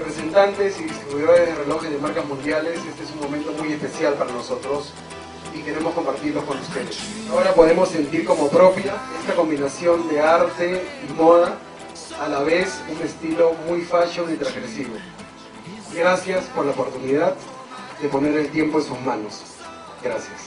Representantes y distribuidores de relojes de marcas mundiales, este es un momento muy especial para nosotros y queremos compartirlo con ustedes. Ahora podemos sentir como propia esta combinación de arte y moda, a la vez un estilo muy fashion y transgresivo. Gracias por la oportunidad de poner el tiempo en sus manos. Gracias.